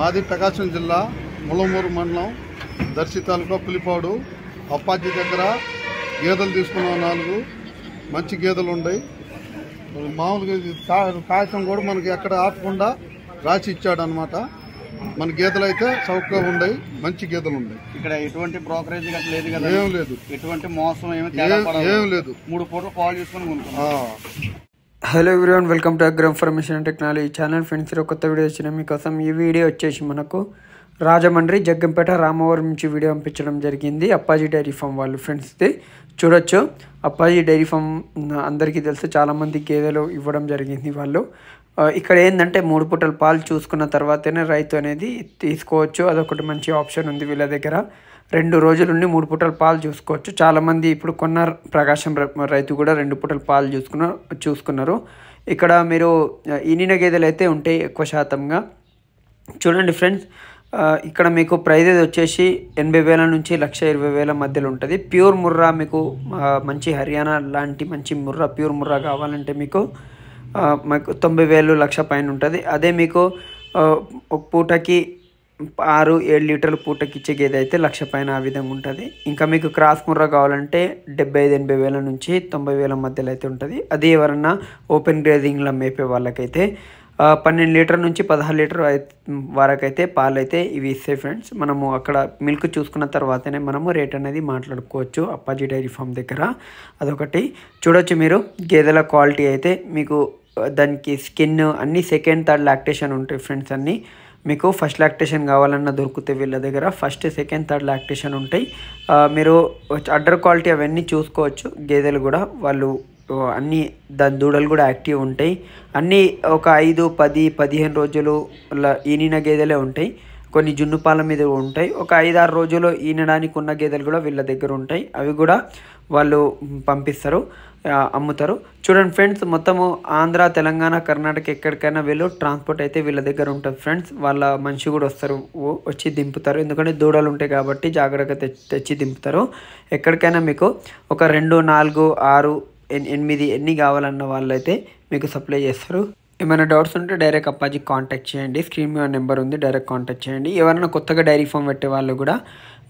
మాది ప్రకాశం జిల్లా ముళ్ళమూరు మండలం దర్శి తాలూకా పులిపాడు అప్పాజీ దగ్గర గేదెలు తీసుకున్నాం నాలుగు. మంచి గేదెలు ఉన్నాయి మామూలుగా కాగితం కూడా మనకి ఎక్కడ ఆపకుండా రాసి ఇచ్చాడు అనమాట మన గేదెలు అయితే చౌకగా ఉన్నాయి మంచి గేదెలు ఉన్నాయి ఇక్కడ ఎటువంటి బ్రోకరేజ్ లేదు కదా. ఏం లేదు. ఎటువంటి మోసం ఏమి ఏం లేదు. మూడు పూటలు కాల్ చేసుకొని. హలో ఎవ్రీవన్ వెల్కమ్ టు అగ్ర information and technology channel. Friends కొత్త వీడియో వచ్చిన మీకోసం ఈ వీడియో వచ్చేసి మనకు రాజమండ్రి జగ్గంపేట రామవరం నుంచి వీడియో పంపించడం జరిగింది. అప్పాజీ డైరీ ఫామ్ వాళ్ళు ఫ్రెండ్స్ది. చూడొచ్చు. అప్పాజీ డైరీ ఫామ్ అందరికీ తెలుసు చాలామంది గేదెలు ఇవ్వడం జరిగింది వాళ్ళు. ఇక్కడ ఏంటంటే మూడు పూటల పాలు చూసుకున్న తర్వాతనే రైతు అనేది తీసుకోవచ్చు. అదొకటి మంచి ఆప్షన్ ఉంది వీళ్ళ దగ్గర. రెండు రోజులుండి మూడు పూటల పాలు చూసుకోవచ్చు. చాలామంది ఇప్పుడు కొన్న ప్రకాశం రైతు కూడా రెండు పూటల పాలు చూసుకున్న చూసుకున్నారు. ఇక్కడ మీరు ఈనిన గేదెలు అయితే ఉంటాయి ఎక్కువ శాతంగా. చూడండి ఫ్రెండ్స్ ఇక్కడ మీకు ప్రైజెస్ వచ్చేసి ఎనభై వేల నుంచి లక్ష ఇరవై వేల మధ్యలో ఉంటుంది. ప్యూర్ ముర్రా మీకు మంచి హర్యానా లాంటి మంచి ముర్రా ప్యూర్ ముర్రా కావాలంటే మీకు మాకు తొంభై వేలు లక్ష పైన ఉంటుంది. అదే మీకు ఒక పూటకి ఆరు ఏడు లీటర్ల పూటకి ఇచ్చే గేదె అయితే లక్ష పైన ఆ విధంగా ఉంటుంది. ఇంకా మీకు క్రాస్ ముర్ర కావాలంటే డెబ్బై ఐదు ఎనభై వేల నుంచి తొంభై వేల మధ్యలో అయితే ఉంటుంది. అది ఎవరన్నా ఓపెన్ గ్రేజింగ్లో మేపే వాళ్ళకైతే పన్నెండు లీటర్ నుంచి పదహారు లీటర్ వరకైతే పాలు అయితే ఇవి ఇస్తాయి ఫ్రెండ్స్. మనము అక్కడ మిల్క్ చూసుకున్న తర్వాతనే మనము రేట్ అనేది మాట్లాడుకోవచ్చు అప్పాజీ డైరీ ఫామ్ దగ్గర. అదొకటి. చూడొచ్చు మీరు గేదెల క్వాలిటీ అయితే మీకు దానికి స్కిన్ అన్ని సెకండ్ థర్డ్ లాక్టేషన్ ఉంటాయి ఫ్రెండ్స్ అన్నీ. మీకు ఫస్ట్ లాక్టేషన్ కావాలన్నా దొరుకుతాయి వీళ్ళ దగ్గర. ఫస్ట్ సెకండ్ థర్డ్ లాక్టేషన్ ఉంటాయి. మీరు అడ్డర్ క్వాలిటీ అవన్నీ చూసుకోవచ్చు. గేదెలు కూడా వాళ్ళు అన్నీ దాని దూడలు కూడా యాక్టివ్ ఉంటాయి. అన్నీ ఒక ఐదు పది పదిహేను రోజులు ఈనిన గేదెలే ఉంటాయి. కొన్ని జున్ను పాల మీద ఉంటాయి. ఒక ఐదారు రోజుల్లో ఈనడానికి ఉన్న గేదెలు కూడా వీళ్ళ దగ్గర ఉంటాయి. అవి కూడా వాళ్ళు పంపిస్తారు అమ్ముతారు. చూడండి ఫ్రెండ్స్ మొత్తము ఆంధ్ర తెలంగాణ కర్ణాటక ఎక్కడికైనా వీళ్ళు ట్రాన్స్పోర్ట్ అయితే వీళ్ళ దగ్గర ఉంటుంది ఫ్రెండ్స్ వాళ్ళ మనిషి కూడా వస్తారు. వచ్చి దింపుతారు. ఎందుకంటే దూడలు ఉంటాయి కాబట్టి జాగ్రత్తగా తెచ్చి తెచ్చి దింపుతారు. ఎక్కడికైనా మీకు ఒక రెండు నాలుగు ఆరు ఎన్- ఎనిమిది ఎన్ని కావాలన్న వాళ్ళైతే మీకు సప్లై చేస్తారు. ఏమైనా డౌట్స్ ఉంటే డైరెక్ట్ అప్పాజీకి కాంటాక్ట్ చేయండి. స్క్రీన్ మీద నెంబర్ ఉంది డైరెక్ట్ కాంటాక్ట్ చేయండి. ఎవరైనా కొత్తగా డైరీ ఫామ్ పెట్టే వాళ్ళు కూడా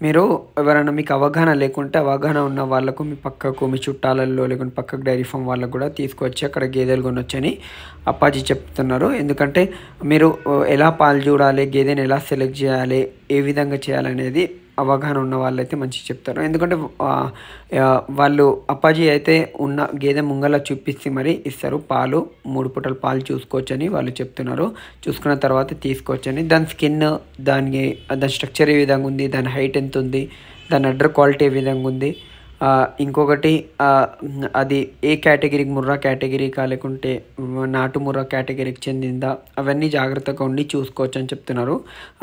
మీరు ఎవరైనా మీకు అవగాహన లేకుంటే అవగాహన ఉన్న వాళ్ళకు మీ పక్కకు మీ చుట్టాలలో లేకుంటే పక్కకు డైరీ ఫామ్ వాళ్ళకు కూడా తీసుకొచ్చి అక్కడ గేదెలు కొనొచ్చని అప్పాజీ చెప్తున్నారు. ఎందుకంటే మీరు ఎలా పాలు చూడాలి గేదెని ఎలా సెలెక్ట్ చేయాలి ఏ విధంగా చేయాలనేది అవగాహన ఉన్న వాళ్ళైతే మంచిగా చెప్తారు. ఎందుకంటే వాళ్ళు అప్పాజీ అయితే ఉన్న గేదె ముంగల చూపిస్తే మరి ఇస్తారు. పాలు మూడు పూటల పాలు చూసుకోవచ్చని వాళ్ళు చెప్తున్నారు. చూసుకున్న తర్వాత తీసుకోవచ్చని. దాని స్కిన్ దాని దాని స్ట్రక్చర్ ఏ విధంగా ఉంది దాని హైట్ ఎంత ఉంది దాని అడ్డర్ క్వాలిటీ ఏ విధంగా ఉంది ఇంకొకటి అది ఏ కేటగిరీకి ముర్రా కేటగిరీకా లేకుంటే నాటు ముర్రా కేటగిరీకి చెందిందా? అవన్నీ జాగ్రత్తగా ఉండి చూసుకోవచ్చు అని చెప్తున్నారు.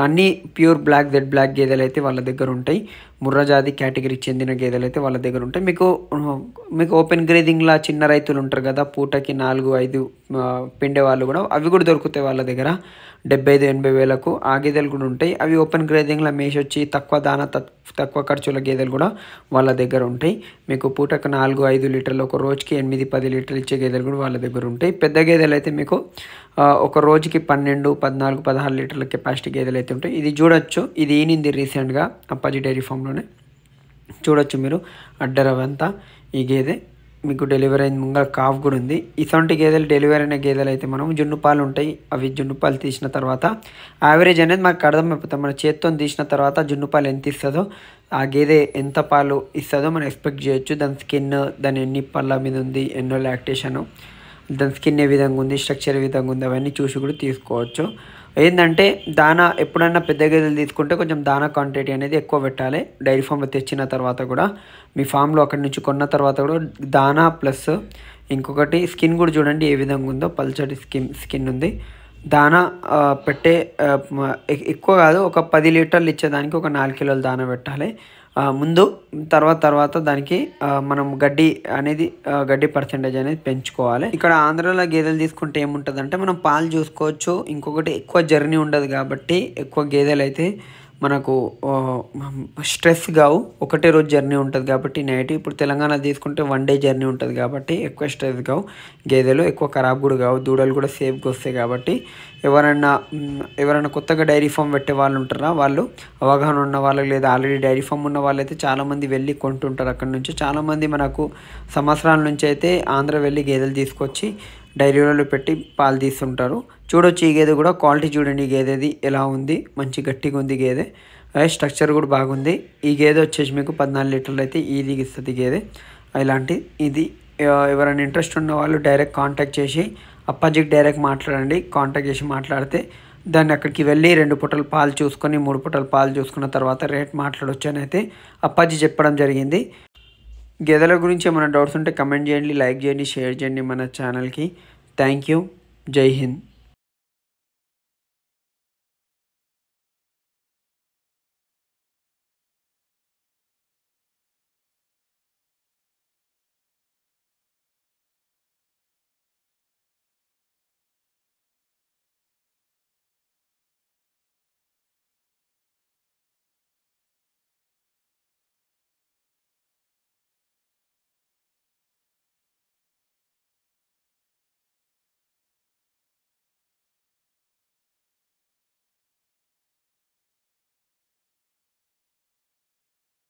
అన్నీ ప్యూర్ బ్లాక్ జెడ్ బ్లాక్ గేదెలు అయితే వాళ్ళ దగ్గర ఉంటాయి. ముర్రా జాతి కేటగిరీకి చెందిన గేదెలు అయితే వాళ్ళ దగ్గర ఉంటాయి. మీకు మీకు ఓపెన్ గ్రేదింగ్లా చిన్న రైతులు ఉంటారు కదా పూటకి నాలుగు ఐదు పిండే వాళ్ళు కూడా అవి కూడా దొరుకుతాయి వాళ్ళ దగ్గర. డెబ్బై ఐదు ఎనభై వేలకు ఆ గేదెలు కూడా ఉంటాయి. అవి ఓపెన్ గ్రేదింగ్లో మేషొచ్చి తక్కువ దాన తక్కువ ఖర్చుల గేదెలు కూడా వాళ్ళ దగ్గర ఉంటాయి. మీకు పూటకు నాలుగు ఐదు లీటర్లు ఒక రోజుకి ఎనిమిది పది లీటర్లు ఇచ్చే గేదెలు కూడా వాళ్ళ దగ్గర ఉంటాయి. పెద్ద గేదెలు అయితే మీకు ఒక రోజుకి పన్నెండు పద్నాలుగు పదహారు లీటర్ల కెపాసిటీ గేదెలు అయితే ఉంటాయి. ఇది చూడొచ్చు. ఇది ఈనింది రీసెంట్గా అప్పాజీ డైరీ ఫామ్లోనే. చూడొచ్చు మీరు. అడ్డరవంతా ఈ గేదె. మీకు డెలివరీ అయింది ముంగల కాఫ్ కూడా ఉంది. ఇటువంటి గేదెలు డెలివరీ అయిన గేదెలు అయితే మనం జున్ను పాలు ఉంటాయి. అవి జున్ను పాలు తీసిన తర్వాత యావరేజ్ అనేది మనకు అర్థమైపోతుంది. మన చేత్తో తీసిన తర్వాత జున్ను పాలు ఎంత ఇస్తుందో ఆ గేదె ఎంత పాలు ఇస్తుందో మనం ఎక్స్పెక్ట్ చేయొచ్చు. దాని స్కిన్ దాని ఎన్ని పళ్ళ మీద ఉంది ఎన్నో లాక్టేషను దాని స్కిన్ ఏ విధంగా ఉంది స్ట్రక్చర్ ఏ విధంగా ఉంది అవన్నీ చూసి కూడా తీసుకోవచ్చు. ఏంటంటే దానా ఎప్పుడైనా పెద్ద గేదెలు తీసుకుంటే కొంచెం దానా క్వాంటిటీ అనేది ఎక్కువ పెట్టాలి. డైరీ ఫామ్లో తెచ్చిన తర్వాత కూడా మీ ఫామ్లో అక్కడి నుంచి కొన్న తర్వాత కూడా దానా ప్లస్ ఇంకొకటి స్కిన్ కూడా చూడండి ఏ విధంగా ఉందో పల్చటి స్కిన్ స్కిన్ ఉంది. దానా పెట్టే ఎక్కువ కాదు ఒక పది లీటర్లు ఇచ్చేదానికి ఒక నాలుగు కిలోల దానా పెట్టాలి. ముందు తర్వాత తర్వాత దానికి మనం గడ్డి అనేది గడ్డి పర్సెంటేజ్ అనేది పెంచుకోవాలి. ఇక్కడ ఆంధ్రాలో గేదెలు తీసుకుంటే ఏముంటుంది అంటే మనం పాలు చూసుకోవచ్చు. ఇంకొకటి ఎక్కువ జర్నీ ఉండదు కాబట్టి ఎక్కువ గేదెలు అయితే మనకు స్ట్రెస్ కావు ఒకటే రోజు జర్నీ ఉంటుంది కాబట్టి నైట్ ఇప్పుడు తెలంగాణ తీసుకుంటే వన్ డే జర్నీ ఉంటుంది కాబట్టి ఎక్కువ స్ట్రెస్ కావు గేదెలు ఎక్కువ ఖరాబ్ కూడా కావు దూడలు కూడా సేఫ్గా వస్తాయి కాబట్టి ఎవరైనా ఎవరైనా కొత్తగా డైరీ ఫామ్ పెట్టే వాళ్ళు ఉంటారా? వాళ్ళు అవగాహన ఉన్న వాళ్ళకి లేదా ఆల్రెడీ డైరీ ఫామ్ ఉన్న వాళ్ళైతే చాలామంది వెళ్ళి కొంటుంటారు అక్కడ నుంచి. చాలామంది మనకు సంవత్సరాల నుంచి అయితే ఆంధ్ర వెళ్ళి గేదెలు తీసుకొచ్చి డైరీలలో పెట్టి పాలు తీస్తుంటారు. చూడొచ్చు ఈ గేదె కూడా క్వాలిటీ చూడండి ఈ గేదెది ఎలా ఉంది మంచి గట్టిగా ఉంది గేదె. స్ట్రక్చర్ కూడా బాగుంది. ఈ గేదె వచ్చేసి మీకు పద్నాలుగు లీటర్లు అయితే ఈజీ ఇస్తుంది గేదె. ఇలాంటి ఇది ఎవరైనా ఇంట్రెస్ట్ ఉన్న వాళ్ళు డైరెక్ట్ కాంటాక్ట్ చేసి అప్పాజీకి డైరెక్ట్ మాట్లాడండి కాంటాక్ట్ చేసి మాట్లాడితే దాన్ని అక్కడికి వెళ్ళి రెండు పూటలు పాలు చూసుకొని మూడు పూటలు పాలు చూసుకున్న తర్వాత రేట్ మాట్లాడొచ్చు అని అయితే అప్పాజీ చెప్పడం జరిగింది. గేదెల గురించి ఏమైనా డౌట్స్ ఉంటే కమెంట్ చేయండి లైక్ చేయండి షేర్ చేయండి మన ఛానల్కి థ్యాంక్ యూ జై హింద్.